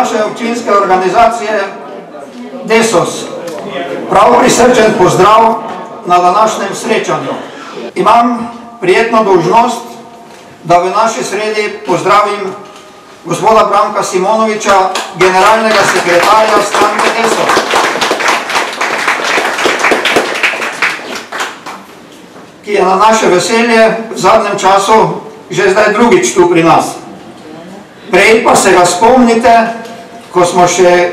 naše občinske organizacije DESOS. Prav prisrčen pozdrav na današnjem srečanju. Imam prijetno dolžnost, da v naši sredi pozdravim gospoda Branka Simonoviča, generalnega sekretarja stranke DESOS. ki je na naše veselje v zadnjem času že zdaj drugič tu pri nas. Prej pa se ga spomnite, ko smo še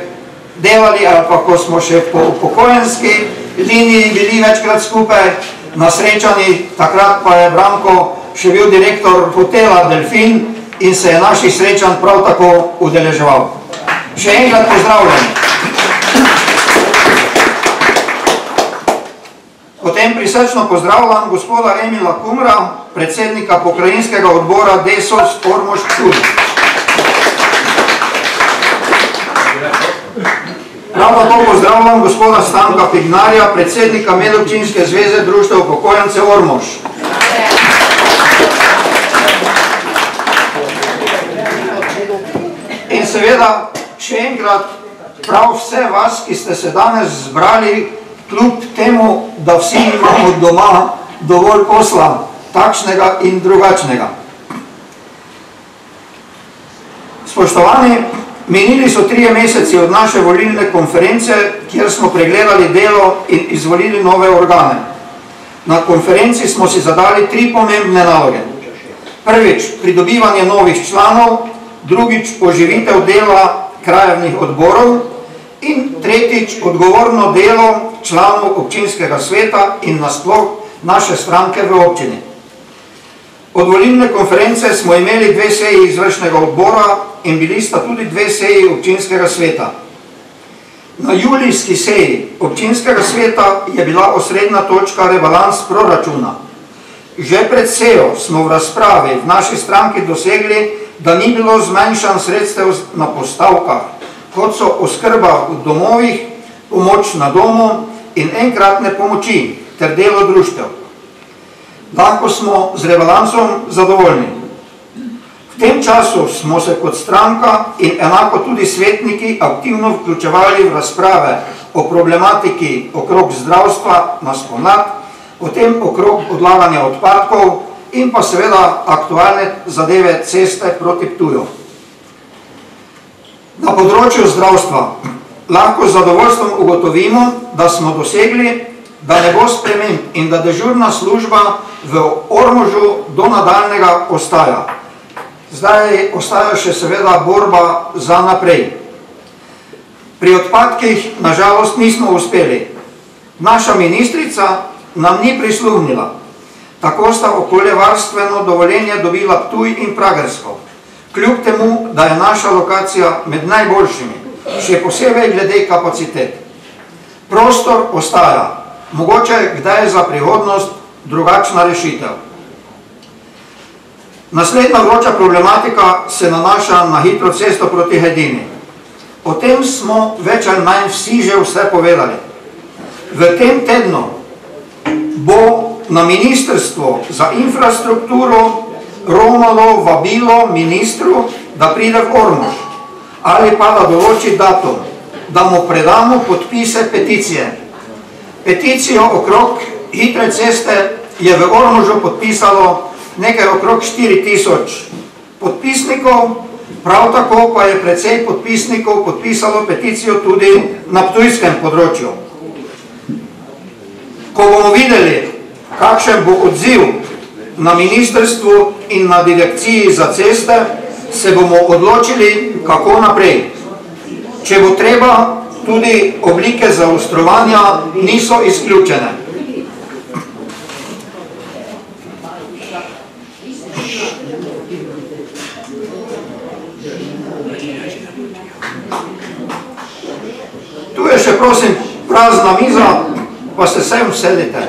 delali ali pa ko smo še po upokojenski liniji bili večkrat skupaj na srečanji, takrat pa je Branko še bil direktor hotela Delfin in se je naših srečanj prav tako udeleževal. Še enkrat pozdravljam. Potem prisrčno pozdravljam gospoda Emila Kumra, predsednika pokrajinskega odbora DESOS Ormož Čudi. Prav tako pozdravljam gospoda Stanka Pignarja, predsednika Medobčinske zveze društva upokojence Ormož. In seveda, še enkrat, prav vse vas, ki ste se danes zbrali, kljub temu, da vsi imamo doma dovolj posla, takšnega in drugačnega. Spoštovani, menili so trije meseci od naše volilne konference, kjer smo pregledali delo in izvolili nove organe. Na konferenci smo si zadali tri pomembne naloge. Prvič, pridobivanje novih članov, drugič, oživitev dela krajevnih odborov in tretjič, odgovorno delo članov občinskega sveta in nasploh naše stranke v občini. Od volilne konference smo imeli dve seji izvršnega odbora in bili sta tudi dve seji občinskega sveta. Na julijski seji občinskega sveta je bila osrednja točka rebalans proračuna. Že pred sejo smo v razpravi v naši stranki dosegli, da ni bilo zmanjšan sredstev na postavkah, kot so oskrba v domovih, pomoč na domu in enkratne pomoči ter delo društev. Lahko smo z rebalansom zadovoljni. V tem času smo se kot stranka in enako tudi svetniki aktivno vključevali v razprave o problematiki okrog zdravstva na sponat, potem okrog odlaganja odpadkov in pa seveda aktualne zadeve ceste proti Ptuju. Na področju zdravstva lahko z zadovoljstvom ugotovimo, da smo dosegli, da ne bo sprememb in da dežurna služba v Ormožu do nadaljnega ostaja. Zdaj ostaja še seveda borba za naprej. Pri odpadkih nažalost nismo uspeli. Naša ministrica nam ni prisluhnila. Tako sta okoljevarstveno dovoljenje dobila Ptuj in Pragersko. Kljub temu, da je naša lokacija med najboljšimi, še posebej glede kapacitet. Prostor ostaja, mogoče kdaj za prihodnost drugačna rešitev. Naslednja vroča problematika se nanaša na hitro cesto proti Hedini. O tem smo več ali manj vsi že vse povedali. V tem tednu bo na Ministrstvo za infrastrukturo romalo vabilo ministru, da pride v Ormož ali pa da določi datum, da mu predamo podpise peticije. Peticijo okrog hitre ceste je v Ormožu podpisalo nekaj okrog 4000 podpisnikov, prav tako pa je precej podpisnikov podpisalo peticijo tudi na ptujskem področju. Ko bomo videli, kakšen bo odziv na ministrstvu in na direkciji za ceste, se bomo odločili, kako naprej. Če bo treba, tudi oblike zaostrovanja niso izključene. Tu je še prosim prazna miza, pa se sem usedite.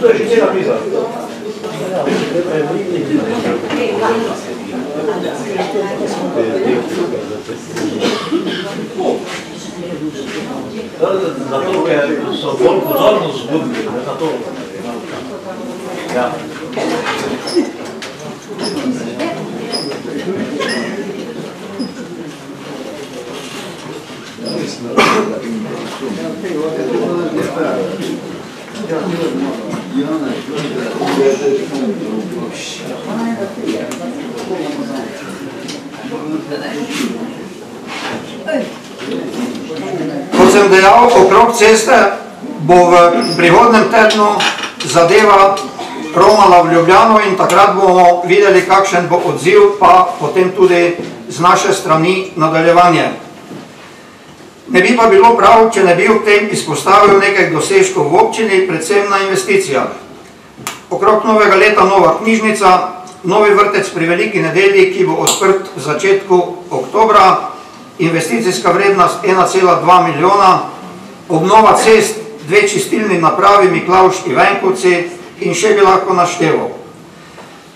To je že cela miza. Thank you. Zato, ker so bolj pozorno zbudili, ne na to. Ja. Kot sem dejal, okrog ceste bo v prihodnem tednu zadeva romala v Ljubljano in takrat bomo videli, kakšen bo odziv, pa potem tudi z naše strani nadaljevanje. Ne bi pa bilo prav, če ne bi v tem izpostavil nekaj dosežkov v občini, predvsem na investicijah. Okrog novega leta nova knjižnica, novi vrtec pri veliki nedelji, ki bo odprt v začetku oktobra, investicijska vrednost 1,2 milijona, obnova cest, dve čistilni napravi Miklavš in Venkovci in še bi lahko našteval.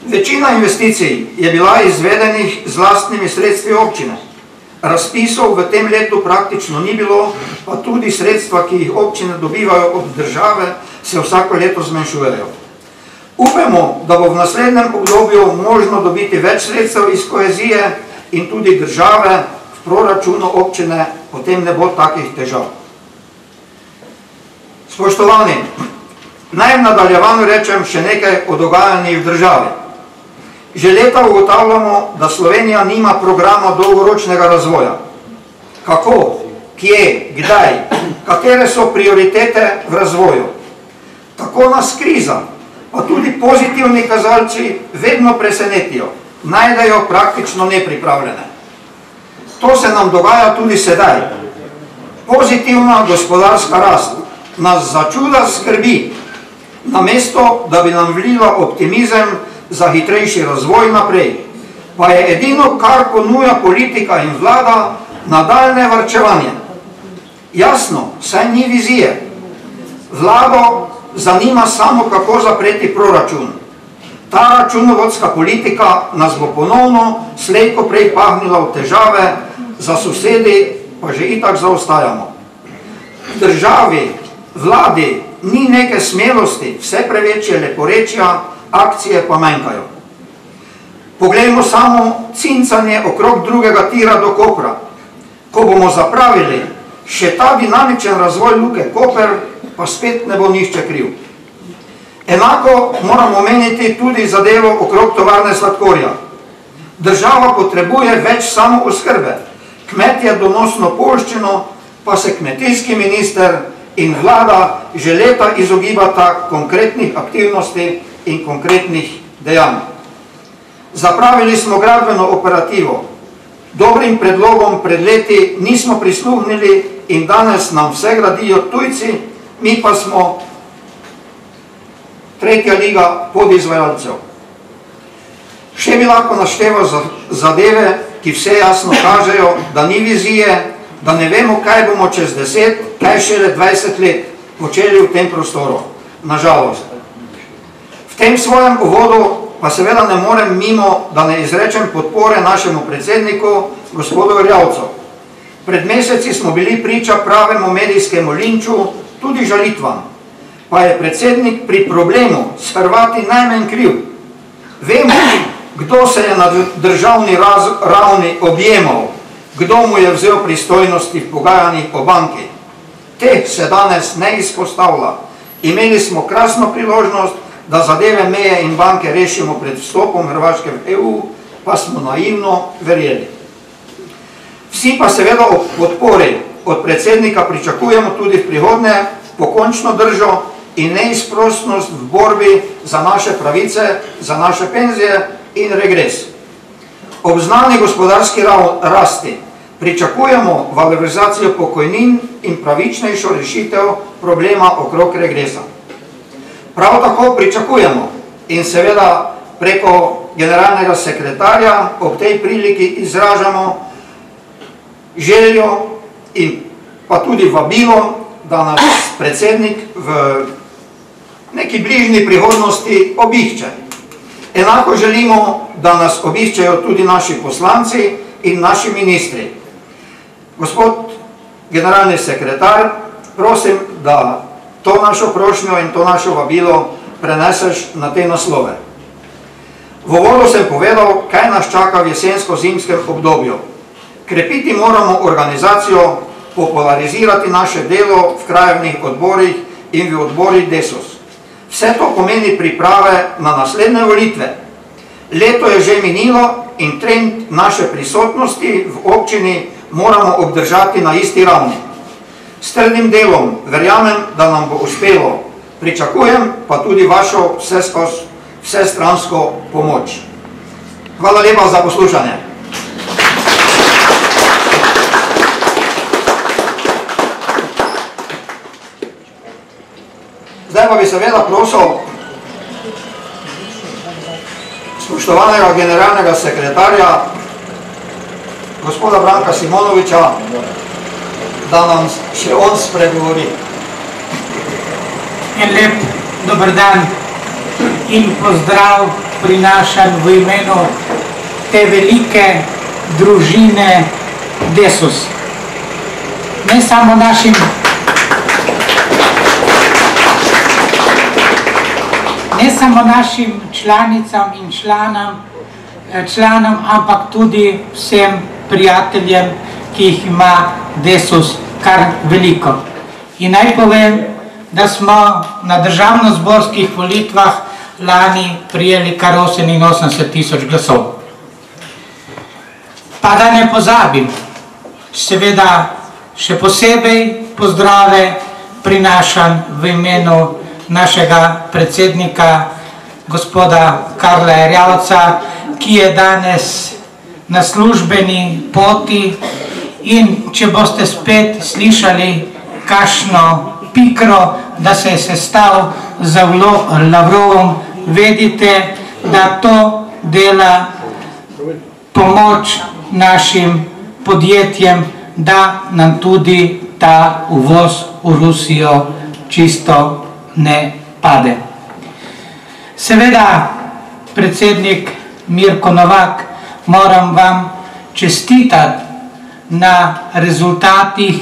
Večina investicij je bila izvedenih z lastnimi sredstvi občine. Razpisov v tem letu praktično ni bilo, pa tudi sredstva, ki jih občine dobivajo od države, se vsako leto zmanjšujejo. Upamo, da bo v naslednjem obdobju možno dobiti več sredstev iz kohezije in tudi države proračunu občine, potem ne bo takih težav. Spoštovani, naj v nadaljevanju rečem še nekaj o dogajanjih v državi. Že leta ugotavljamo, da Slovenija nima programa dolgoročnega razvoja. Kako, kje, kdaj, katere so prioritete v razvoju. Tako nas kriza, pa tudi pozitivni kazalci vedno presenetijo, najdejo praktično nepripravljene. To se nam dogaja tudi sedaj. Pozitivna gospodarska rast nas začuda skrbi, namesto da bi nam vlila optimizem za hitrejši razvoj naprej, pa je edino, kar ponuja politika in vlada, nadaljne varčevanje. Jasno, saj ni vizije. Vlado zanima samo, kako zapreti proračun. Ta računovodska politika nas bo ponovno slejko prej pahnila v težave, za sosedi pa že itak zaostajamo. V državi, vladi ni neke smelosti, vse prevečje leporečja, akcije pa manjkajo. Poglejmo samo cincanje okrog drugega tira do Kopra. Ko bomo zapravili še ta dinamičen razvoj Luke Koper, pa spet ne bo nišče kriv. Enako moramo meniti tudi zadevo okrog tovarne sladkorja. Država potrebuje več samo oskrbe. Kmetje donosno polščino, pa se kmetijski minister in vlada že leta izogibata konkretnih aktivnosti in konkretnih dejanj. Zapravili smo gradbeno operativo. Dobrim predlogom pred leti nismo prisluhnili in danes nam vse gradijo tujci, mi pa smo tretja liga podizvajalcev. Še bi lahko našteval zadeve, ki vse jasno kažejo, da ni vizije, da ne vemo, kaj bomo čez deset, kaj šele 20 let počeli v tem prostoru. Nažalost. V tem svojem uvodu pa seveda ne morem mimo, da ne izrečem podpore našemu predsedniku, gospodu Rjavcu. Pred meseci smo bili priča pravemu medijskemu linču, tudi žalitvam. Pa je predsednik pri problemu s Hrvati najmanj kriv. Vemo, kdo se je na državni ravni objemal, kdo mu je vzel pristojnosti v pogajanjih po banki. Teh se danes ne izpostavlja. Imeli smo krasno priložnost, da zadeve meje in banke rešimo pred vstopom Hrvaške v EU, pa smo naivno verjeli. Vsi pa seveda ob podpori od predsednika pričakujemo tudi v prihodnje pokončno držo in neizprostnost v borbi za naše pravice, za naše penzije in regres. Ob znani gospodarski rasti pričakujemo valorizacijo pokojnin in pravičnejšo rešitev problema okrog regresa. Prav tako pričakujemo in seveda preko generalnega sekretarja ob tej priliki izražamo željo in pa tudi vabilo, da nas predsednik v neki bližnji prihodnosti obišče. Enako želimo, da nas obiščejo tudi naši poslanci in naši ministri. Gospod generalni sekretar, prosim, da to našo prošnjo in to našo vabilo preneseš na te naslove. V uvodu sem povedal, kaj nas čaka v jesensko-zimskem obdobju. Krepiti moramo organizacijo, popularizirati naše delo v krajevnih odborih in v odborih DESUS. Vse to pomeni priprave na naslednje volitve. Leto je že minilo in trend naše prisotnosti v občini moramo obdržati na isti ravni. S trdnim delom verjamem, da nam bo uspelo. Pričakujem pa tudi vašo vsestransko pomoč. Hvala lepa za poslušanje. Zdaj pa bi seveda prosil spoštovanega generalnega sekretarja gospoda Branka Simonoviča, da nam še on spregovori. En lep dober dan in pozdrav prinašam v imenu te velike družine Desus. Ne samo našim ne samo našim članicam in članom, članom, ampak tudi vsem prijateljem, ki jih ima Desus kar veliko. In naj povem, da smo na državno-zborskih volitvah lani prijeli kar 88 tisoč glasov. Pa da ne pozabim, seveda še posebej pozdrave prinašam v imenu našega predsednika gospoda Karla Erjavca, ki je danes na službeni poti. In če boste spet slišali kašno pikro, da se je sestal za Lavrovom, vedite, da to dela pomoč našim podjetjem, da nam tudi ta uvoz v Rusijo čisto ne pade. Seveda, predsednik Mirko Novak, moram vam čestitati na rezultatih,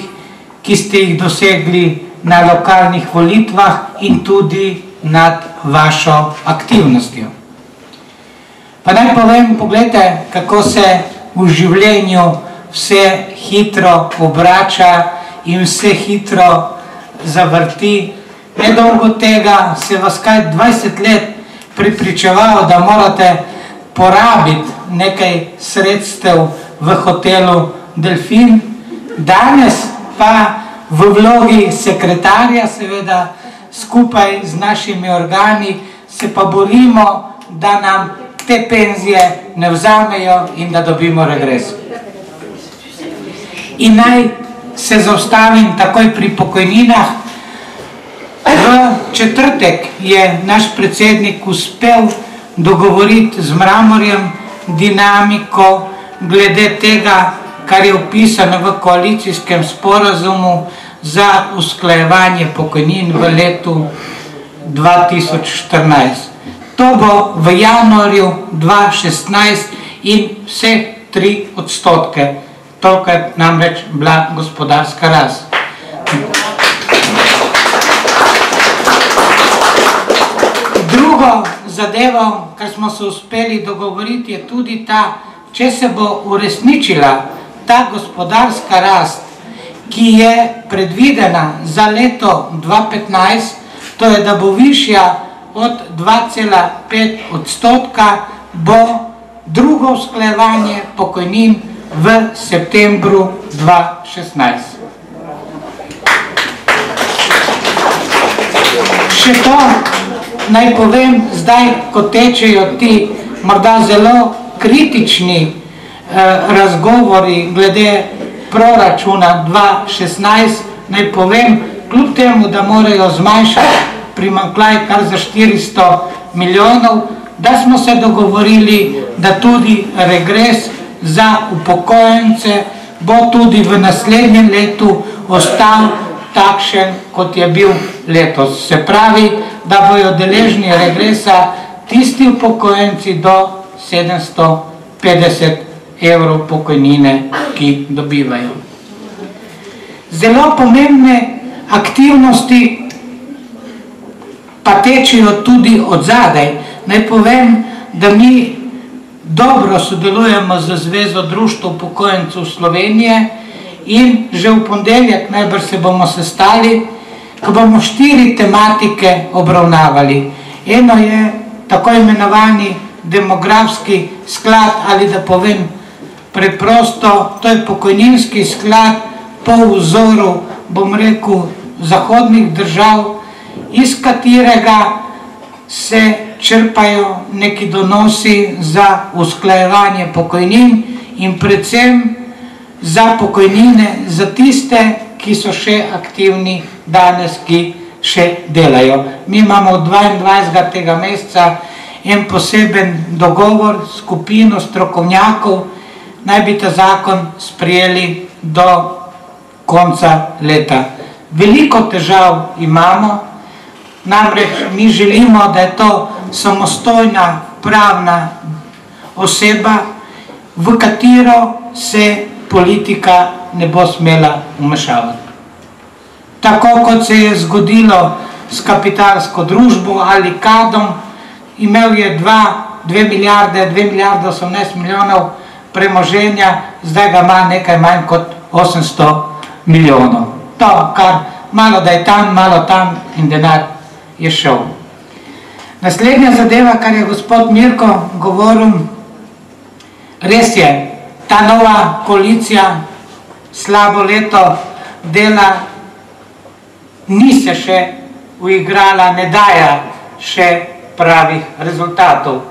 ki ste jih dosegli na lokalnih volitvah in tudi nad vašo aktivnostjo. Pa naj povem, pogledajte, kako se v življenju vse hitro obrača in vse hitro zavrti. Nedolgo tega se vas kaj 20 let pripričeval, da morate porabiti nekaj sredstev v hotelu Delfin. Danes pa v vlogi sekretarja seveda skupaj z našimi organi se pa borimo, da nam te penzije ne vzamejo in da dobimo regres. In naj se zaustavim takoj pri pokojninah. V četrtek je naš predsednik uspel dogovoriti z Mramorjem dinamiko glede tega, kar je upisano v koalicijskem sporazumu za usklajevanje pokojnin v letu 2014. To bo v januarju 2016 in vse tri odstotke. Toliko je namreč bila gospodarska rast. Drugo zadevo, kar smo se uspeli dogovoriti, je tudi ta, če se bo uresničila ta gospodarska rast, ki je predvidena za leto 2015, to je, da bo višja od 2,5 odstotka, bo drugo usklajevanje pokojnin v septembru 2016. Še to naj povem, zdaj, ko tečejo ti morda zelo kritični eh, razgovori glede proračuna 2016, naj povem, kljub temu, da morajo zmanjšati primanklaj kar za 400 milijonov, da smo se dogovorili, da tudi regres za upokojence bo tudi v naslednjem letu ostal takšen, kot je bil letos. Se pravi, da bojo deležni regresa tisti upokojenci do 750 evrov pokojnine, ki dobivajo. Zelo pomembne aktivnosti pa tečejo tudi od zadaj. Naj povem, da mi dobro sodelujemo z Zvezo društva upokojencev Slovenije in že v ponedeljek najbrž se bomo sestali, ko bomo štiri tematike obravnavali. Eno je tako imenovani demografski sklad ali da povem preprosto, to je pokojninski sklad po vzoru, bom rekel, zahodnih držav, iz katerega se črpajo neki donosi za usklajevanje pokojnin in predvsem za pokojnine za tiste, ki so še aktivni danes, ki še delajo. Mi imamo 22. tega meseca en poseben dogovor, skupino strokovnjakov, naj bi ta zakon sprijeli do konca leta. Veliko težav imamo, namreč mi želimo, da je to samostojna pravna oseba, v katero se politika ne bo smela umešavati. Tako kot se je zgodilo s kapitalsko družbo ali kadom, imel je 2 milijarde, 2 milijarde 18 milijonov premoženja, zdaj ga ima nekaj manj kot 800 milijonov. To, kar malo da je tam, malo tam in denar je šel. Naslednja zadeva, kar je gospod Mirko govoril, res je, ta nova koalicija slabo leto dela ni se še uigrala, ne daja še pravih rezultatov.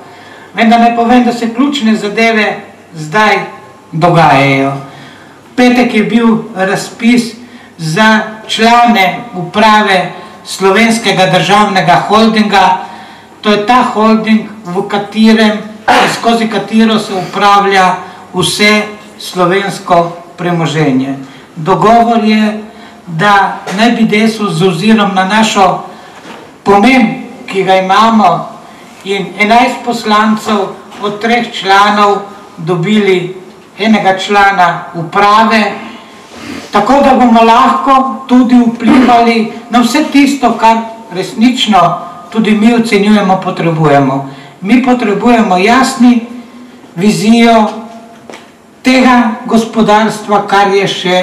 Vendar ne povem, da se ključne zadeve zdaj dogajajo. Petek je bil razpis za člane uprave slovenskega državnega holdinga. To je ta holding, v katerem, skozi katero se upravlja vse slovensko premoženje. Dogovor je, da ne bi desu z ozirom na našo pomen, ki ga imamo, in 11 poslancev od treh članov dobili enega člana uprave, tako da bomo lahko tudi vplivali na vse tisto, kar resnično tudi mi ocenjujemo, potrebujemo. Mi potrebujemo jasni vizijo tega gospodarstva, kar je še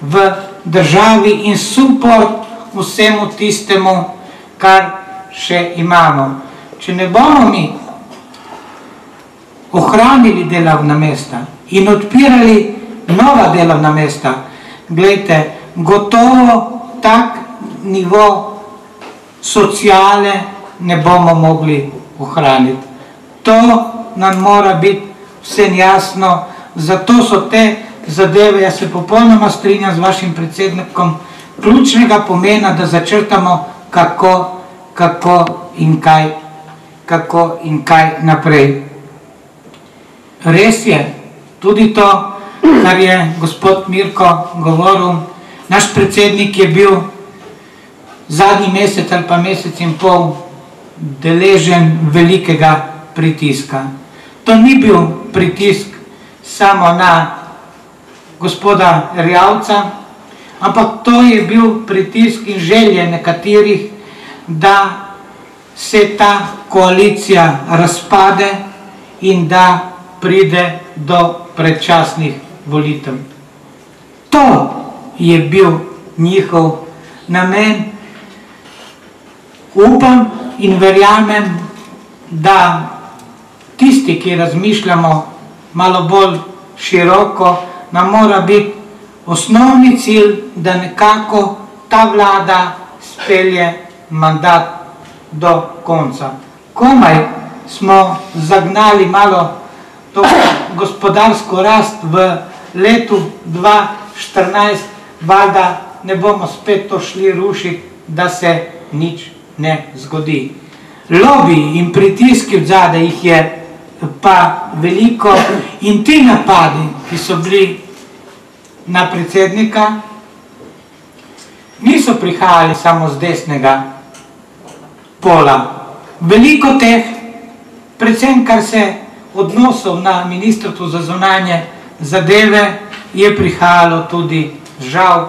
v državi in suport vsemu tistemu, kar še imamo. Če ne bomo mi ohranili delovna mesta in odpirali nova delovna mesta, gledajte, gotovo tak nivo sociale ne bomo mogli ohraniti. To nam mora biti vsem jasno, zato so te zadeve, jaz se popolnoma strinjam z vašim predsednikom, ključnega pomena, da začrtamo, kako, kako in kaj, kako in kaj naprej. Res je, tudi to, kar je gospod Mirko govoril, naš predsednik je bil zadnji mesec ali pa mesec in pol deležen velikega pritiska. To ni bil pritisk samo na gospoda Rjavca, ampak to je bil pritisk in želje nekaterih, da se ta koalicija razpade in da pride do predčasnih volitev. To je bil njihov namen. Upam in verjamem, da tisti, ki razmišljamo malo bolj široko, nam mora biti osnovni cilj, da nekako ta vlada spelje mandat do konca. Komaj smo zagnali malo to gospodarsko rast v letu 2014, valjda ne bomo spet to šli rušiti, da se nič ne zgodi. Lobi in pritiski od zade jih je pa veliko in ti napadi, ki so bili na predsednika, niso prihajali samo z desnega pola. Veliko teh, predvsem kar se odnosov na ministrstvu za zunanje zadeve, je prihajalo tudi žal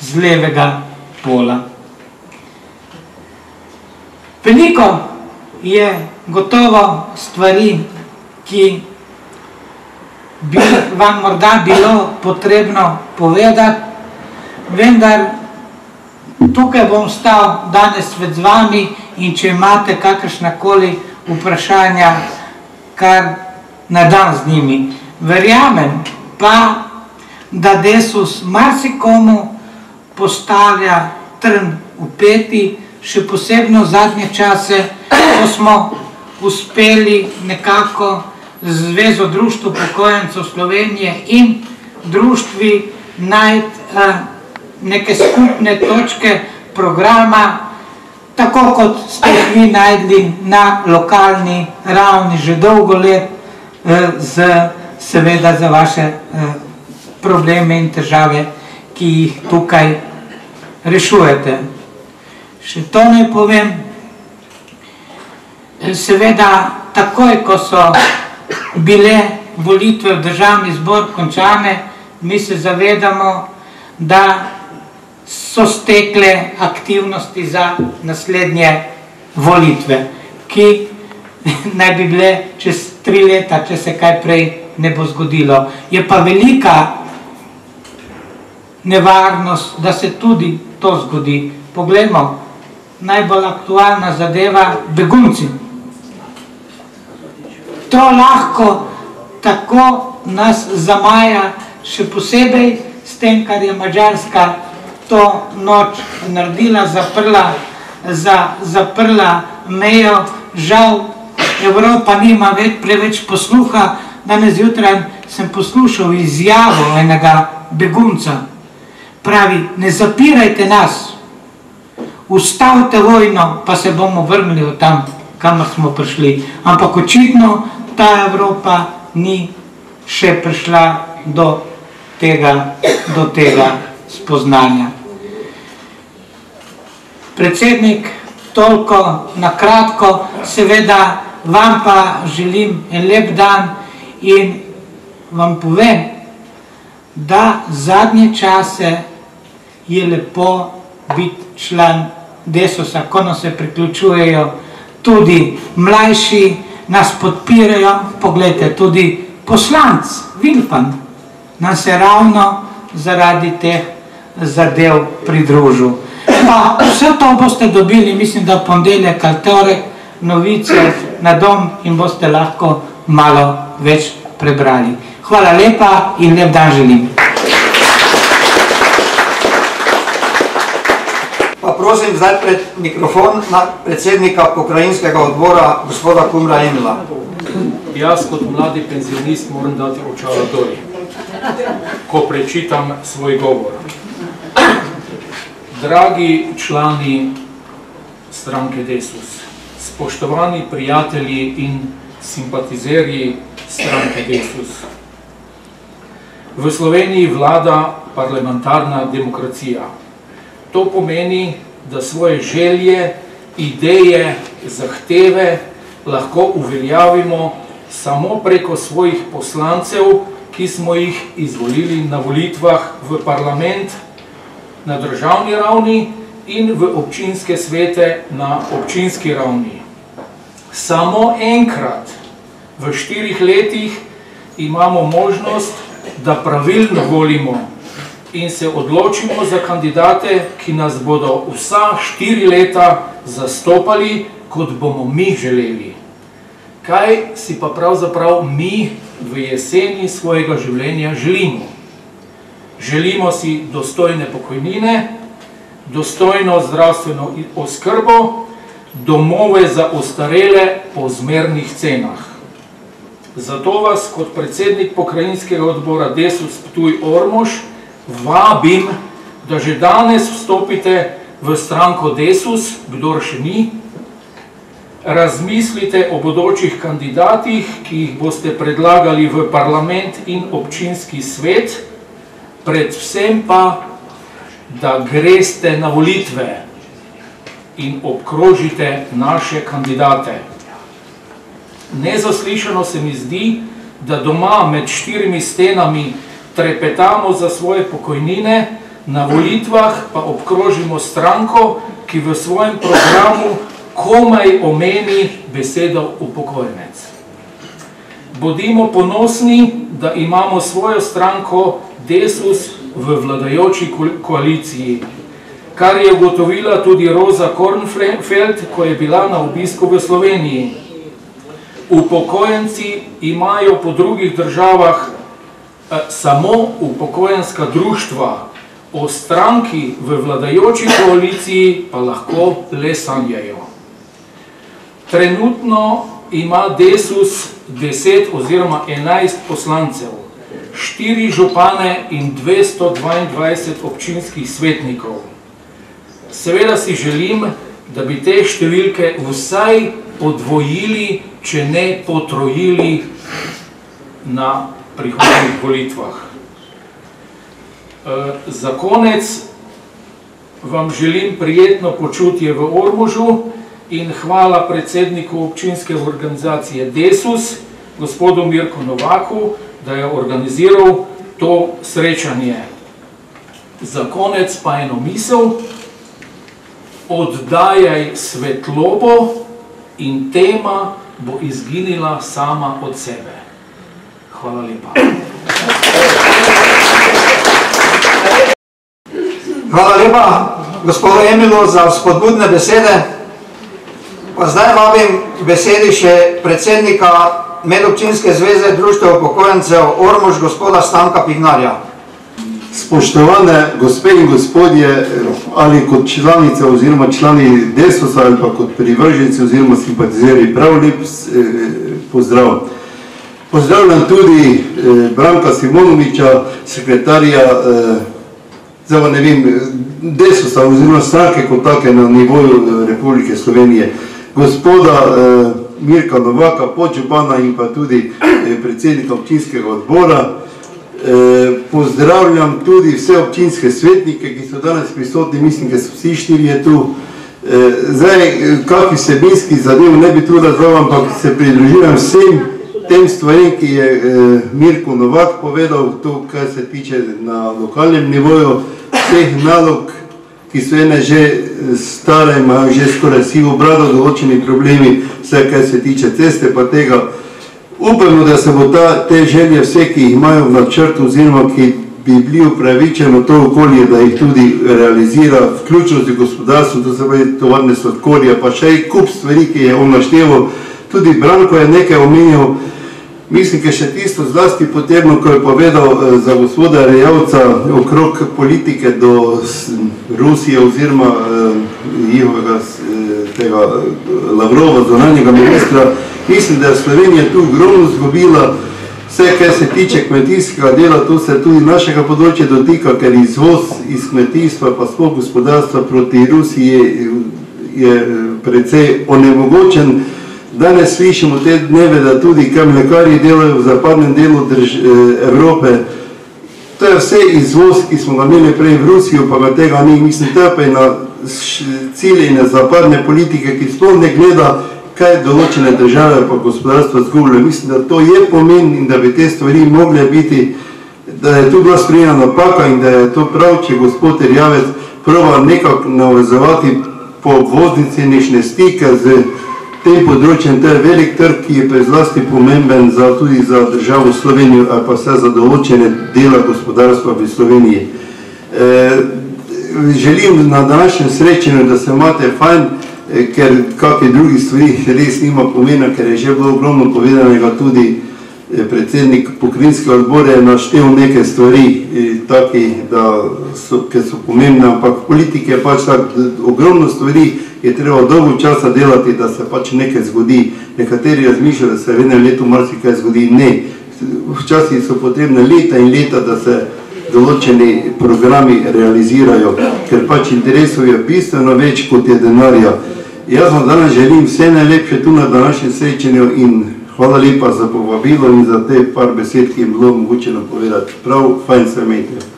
z levega pola. Veliko je gotovo stvari, ki bi vam morda bilo potrebno povedati, vendar tukaj bom stal danes med vami in če imate kakršnakoli vprašanja, kar na dan z njimi. Verjamem pa, da Desus marsikomu postavlja trn v peti, še posebno zadnje čase, ko smo uspeli nekako Zvezo društvo pokojencev Slovenije in društvi najti uh, neke skupne točke programa, tako kot ste jih vi najdli na lokalni ravni že dolgo let, uh, z, seveda za vaše uh, probleme in težave, ki jih tukaj rešujete. Še to naj povem, seveda takoj, ko so bile volitve v državni zbor končane, mi se zavedamo, da so stekle aktivnosti za naslednje volitve, ki naj bi bile čez tri leta, če se kaj prej ne bo zgodilo. Je pa velika nevarnost, da se tudi to zgodi. Poglejmo, najbolj aktualna zadeva, begunci to lahko tako nas zamaja, še posebej s tem, kar je Mačarska to noč naredila, zaprla, za, zaprla mejo. Žal, Evropa nima več preveč posluha. Danes zjutraj sem poslušal izjavo enega begunca. Pravi, ne zapirajte nas, ustavite vojno, pa se bomo vrnili od tam, kamor smo prišli. Ampak očitno ta Evropa ni še prišla do tega, do tega spoznanja. Predsednik, toliko na kratko, seveda vam pa želim en lep dan in vam povem, da zadnje čase je lepo biti član Desosa, ko nas se priključujejo tudi mlajši, nas podpirajo, pogledajte, tudi poslanc, Vilfan, nas je ravno zaradi teh zadev pridružil. Pa vse to boste dobili, mislim, da v pondeljek ali torek, novice na dom in boste lahko malo več prebrali. Hvala lepa in lep dan želim. Prosim zdaj pred mikrofon na predsednika pokrajinskega odbora, gospoda Kumra Emila. Jaz kot mladi penzionist moram dati očala dol, ko prečitam svoj govor. Dragi člani stranke Desus, spoštovani prijatelji in simpatizerji stranke Desus, v Sloveniji vlada parlamentarna demokracija. To pomeni, da svoje želje, ideje, zahteve lahko uveljavimo samo preko svojih poslancev, ki smo jih izvolili na volitvah v parlament na državni ravni in v občinske svete na občinski ravni. Samo enkrat v štirih letih imamo možnost, da pravilno volimo in se odločimo za kandidate, ki nas bodo vsa štiri leta zastopali, kot bomo mi želeli. Kaj si pa pravzaprav mi v jeseni svojega življenja želimo? Želimo si dostojne pokojnine, dostojno zdravstveno oskrbo, domove za ostarele po zmernih cenah. Zato vas kot predsednik pokrajinskega odbora Desus Ptuj Ormož vabim, da že danes vstopite v stranko Desus, kdor še ni, razmislite o bodočih kandidatih, ki jih boste predlagali v parlament in občinski svet, predvsem pa, da greste na volitve in obkrožite naše kandidate. Nezaslišano se mi zdi, da doma med štirimi stenami trepetamo za svoje pokojnine, na volitvah pa obkrožimo stranko, ki v svojem programu komaj omeni besedo upokojenec. Bodimo ponosni, da imamo svojo stranko Desus v vladajoči koaliciji, kar je ugotovila tudi Roza Kornfeld, ko je bila na obisku v Sloveniji. Upokojenci imajo po drugih državah samo upokojenska društva, o stranki v vladajoči koaliciji pa lahko le sanjajo. Trenutno ima Desus 10 oziroma 11 poslancev, 4 župane in 222 občinskih svetnikov. Seveda si želim, da bi te številke vsaj podvojili, če ne potrojili na prihodnih volitvah. Eh, za konec vam želim prijetno počutje v Ormužu in hvala predsedniku občinske organizacije Desus, gospodu Mirko Novaku, da je organiziral to srečanje. Za konec pa eno misel, oddajaj svetlobo in tema bo izginila sama od sebe. Hvala lepa. Hvala lepa, gospodu Emilu, za spodbudne besede. Pa zdaj vabim besedi še predsednika Medobčinske zveze društva upokojencev Ormož, gospoda Stanka Pignarja. Spoštovane gospe in gospodje, ali kot članice oziroma člani DESOS-a ali pa kot privrženci oziroma simpatizeri, prav lep eh, pozdrav. Pozdravljam tudi eh, Branka Simonoviča, sekretarja eh, zdaj ne vem, DESOS-a oziroma stranke kot take na nivoju Republike Slovenije gospoda eh, Mirka Novaka, podžupana in pa tudi eh, predsednika občinskega odbora. Eh, pozdravljam tudi vse občinske svetnike, ki so danes prisotni, mislim, da so vsi štirje tu. Eh, zdaj, kakvi sebinski zadev ne bi tu razval, ampak se pridružujem vsem tem stvarem, ki je eh, Mirko Novak povedal, to, kar se tiče na lokalnem nivoju, vseh nalog, ki so ene že eh, stare, imajo že skoraj sivo brado, določeni problemi, vse kaj se tiče ceste, pa tega. Upamo, da se bo ta, te želje vse, ki jih imajo v načrtu, oziroma ki bi bili upravičeno to okolje, da jih tudi realizira, vključno z gospodarstvom, to se pravi tovarne sladkorja, pa še kup stvari, ki je on našteval. Tudi Branko je nekaj omenil, Mislim, da je še tisto zlasti potrebno, ko je povedal eh, za gospoda Rejavca okrog politike do Rusije oziroma eh, njihovega eh, tega Lavrova, zonanjega ministra. Mislim, da je Slovenija tu ogromno zgubila vse, kar se tiče kmetijskega dela, to se tudi našega področja dotika, ker izvoz iz kmetijstva pa sploh gospodarstva proti Rusiji je precej onemogočen. Danes slišimo te dneve, da tudi kaj mlekarji delajo v zapadnem delu drž, eh, Evrope. To je vse izvoz, ki smo ga imeli prej v Rusijo, pa ga tega ni. Mislim, to je na cilje in zapadne politike, ki sploh ne gleda, kaj določene države pa gospodarstvo zgubljajo. Mislim, da to je pomen in da bi te stvari mogle biti, da je tu bila sprejena napaka in da je to prav, če gospod Erjavec prova nekako navezovati po obvoznici nešne stike z tem področjem, to je velik trg, ki je pa zlasti pomemben za, tudi za državo Slovenijo, ali pa vse za določene dela gospodarstva v Sloveniji. E, želim na današnjem srečenju, da se imate fajn, e, ker kakve drugi stvari res nima pomena, ker je že bilo ogromno povedanega tudi e, predsednik pokrinjskega odbora je naštel neke stvari, taki, da so, ki so pomembne, ampak politike je pač tako ogromno stvari, je treba dolgo časa delati, da se pač nekaj zgodi. Nekateri razmišljajo, da se v enem letu marsikaj zgodi. Ne. Včasih so potrebne leta in leta, da se določeni programi realizirajo, ker pač interesov je bistveno več, kot je denarja. Jaz vam danes želim vse najlepše tu na današnjem srečanju in hvala lepa za povabilo in za te par besed, ki je bilo mogoče napovedati. Prav, fajn se imejte.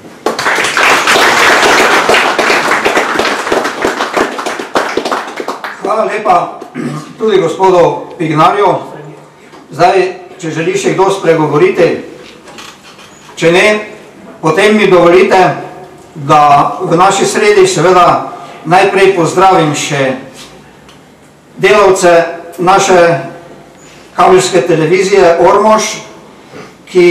Hvala lepa tudi gospodu Pignarju. Zdaj, če želi še kdo spregovoriti, če ne, potem mi dovolite, da v naši sredi seveda najprej pozdravim še delavce naše kabelske televizije Ormož, ki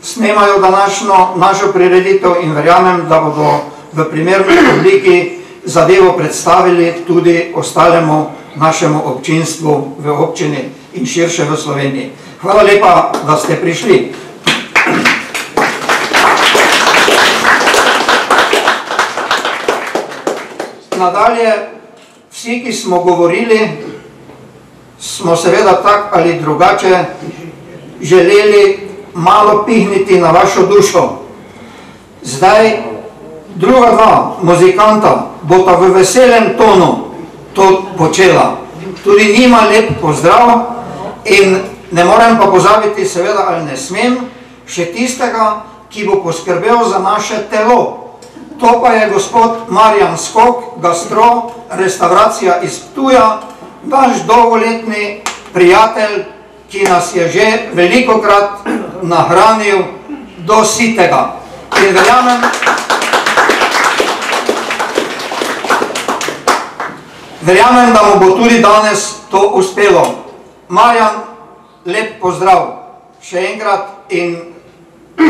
snemajo današnjo našo prireditev in verjamem, da bodo v primerni obliki zadevo predstavili tudi ostalemu našemu občinstvu v občini in širše v Sloveniji. Hvala lepa, da ste prišli. Nadalje, vsi, ki smo govorili, smo seveda tak ali drugače želeli malo pihniti na vašo dušo. Zdaj, druga dva muzikanta bota v veselem tonu to počela. Tudi njima lep pozdrav in ne morem pa pozabiti, seveda ali ne smem, še tistega, ki bo poskrbel za naše telo. To pa je gospod Marjan Skok, gastro, restauracija iz Ptuja, naš dolgoletni prijatelj, ki nas je že veliko krat nahranil do sitega. In verjamem, verjamem, da mu bo tudi danes to uspelo. Marjan, lep pozdrav še enkrat in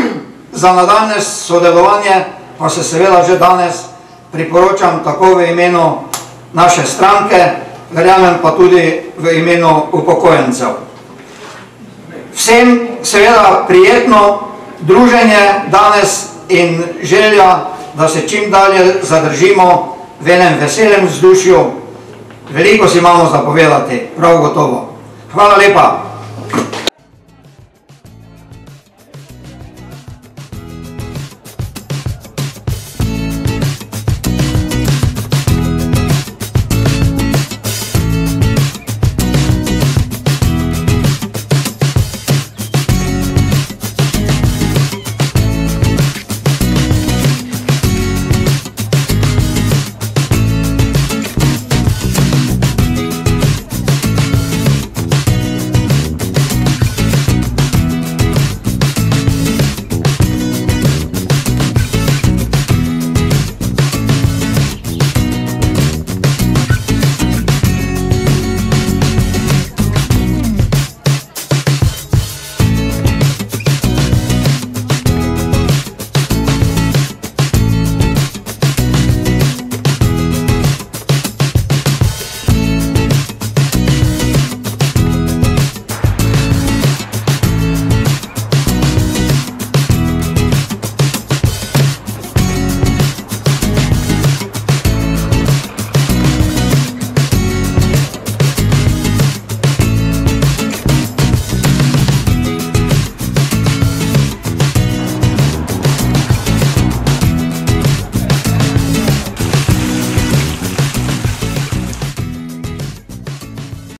za nadaljne sodelovanje pa se seveda že danes priporočam tako v imenu naše stranke, verjamem pa tudi v imenu upokojencev. Vsem seveda prijetno druženje danes in želja, da se čim dalje zadržimo v enem veselem vzdušju. Veliko si imamo zapovedati, prav gotovo. Hvala lepa.